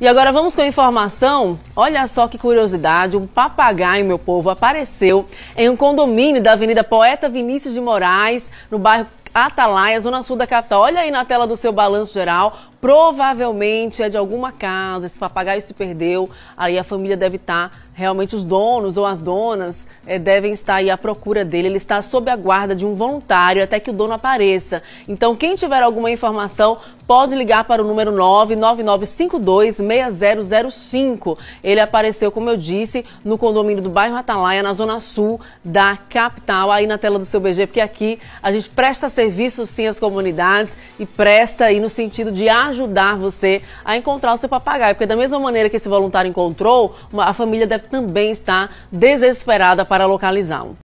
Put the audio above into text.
E agora vamos com a informação. Olha só que curiosidade, um papagaio, meu povo, apareceu em um condomínio da Avenida Poeta Vinícius de Moraes, no bairro Atalaia, zona sul da capital. Olha aí na tela do seu balanço geral. Provavelmente é de alguma casa, esse papagaio se perdeu, aí a família deve estar, realmente os donos ou as donas é, devem estar aí à procura dele. Ele está sob a guarda de um voluntário até que o dono apareça. Então, quem tiver alguma informação, pode ligar para o número 999526005. Ele apareceu, como eu disse, no condomínio do bairro Atalaia, na zona sul da capital, aí na tela do seu BG, porque aqui a gente presta serviço sim às comunidades e presta aí no sentido de ajudar você a encontrar o seu papagaio. Porque da mesma maneira que esse voluntário encontrou, a família deve também estar desesperada para localizá-lo.